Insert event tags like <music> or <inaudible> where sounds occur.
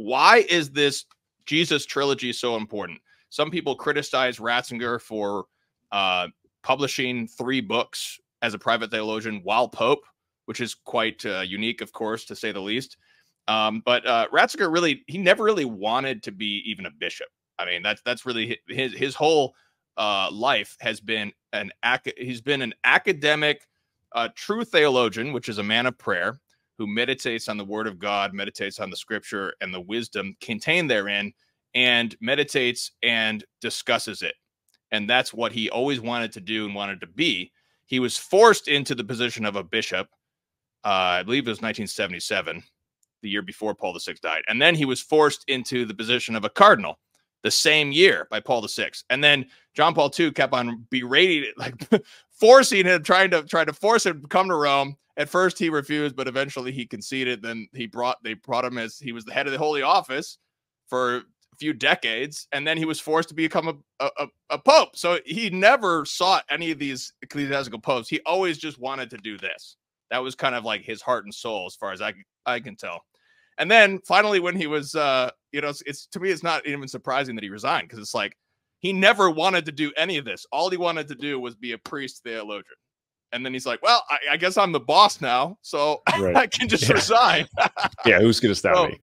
why is this Jesus trilogy so important? Some people criticize Ratzinger for uh, publishing three books as a private theologian while Pope, which is quite uh, unique, of course, to say the least. Um, but uh, Ratzinger really, he never really wanted to be even a bishop. I mean, that's that's really his his whole uh, life has been an he's been an academic, uh, true theologian, which is a man of prayer who meditates on the Word of God, meditates on the Scripture and the wisdom contained therein, and meditates and discusses it. And that's what he always wanted to do and wanted to be. He was forced into the position of a bishop. Uh, I believe it was 1977, the year before Paul VI died. And then he was forced into the position of a cardinal the same year by Paul VI. And then John Paul II kept on berating it, like <laughs> forcing him, trying to try to force him to come to Rome. At first he refused, but eventually he conceded. Then he brought they brought him as he was the head of the Holy Office for a few decades, and then he was forced to become a, a, a pope. So he never sought any of these ecclesiastical posts. He always just wanted to do this. That was kind of like his heart and soul, as far as I I can tell. And then finally, when he was, uh, you know, it's, it's to me, it's not even surprising that he resigned because it's like he never wanted to do any of this. All he wanted to do was be a priest theologian. And then he's like, "Well, I, I guess I'm the boss now, so <laughs> right. I can just yeah. resign." yeah, who's going to stop so, me?